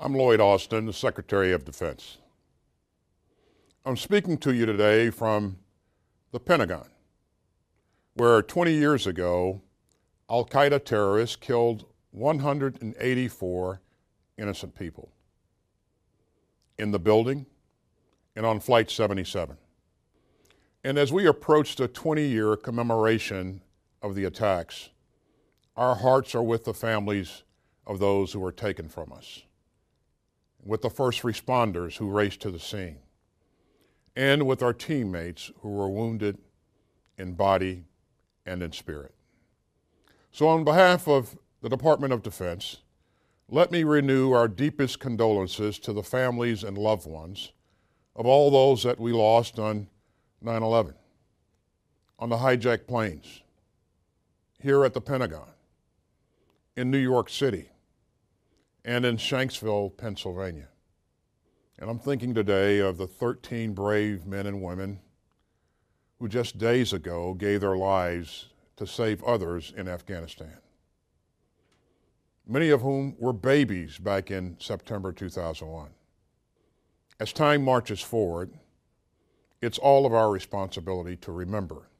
I'm Lloyd Austin, the Secretary of Defense. I'm speaking to you today from the Pentagon, where 20 years ago, Al Qaeda terrorists killed 184 innocent people in the building and on Flight 77. And as we approach the 20 year commemoration of the attacks, our hearts are with the families of those who were taken from us with the first responders who raced to the scene, and with our teammates who were wounded in body and in spirit. So, on behalf of the Department of Defense, let me renew our deepest condolences to the families and loved ones of all those that we lost on 9 11, on the hijacked planes, here at the Pentagon, in New York City, and in Shanksville, Pennsylvania. And I'm thinking today of the 13 brave men and women who just days ago gave their lives to save others in Afghanistan. Many of whom were babies back in September 2001. As time marches forward, it's all of our responsibility to remember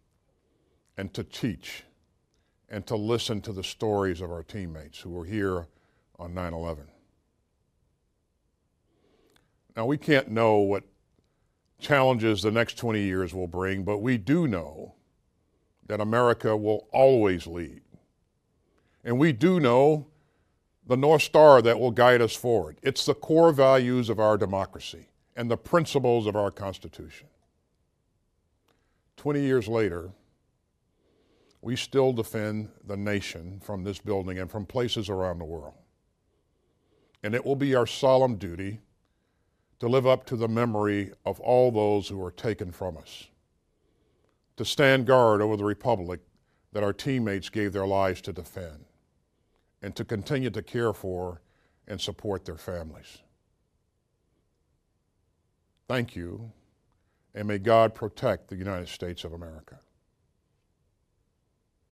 and to teach and to listen to the stories of our teammates who were here on 9 11. Now, we can't know what challenges the next 20 years will bring, but we do know that America will always lead. And we do know the North Star that will guide us forward. It's the core values of our democracy and the principles of our Constitution. 20 years later, we still defend the nation from this building and from places around the world and it will be our solemn duty to live up to the memory of all those who are taken from us, to stand guard over the republic that our teammates gave their lives to defend, and to continue to care for and support their families. Thank you, and may God protect the United States of America.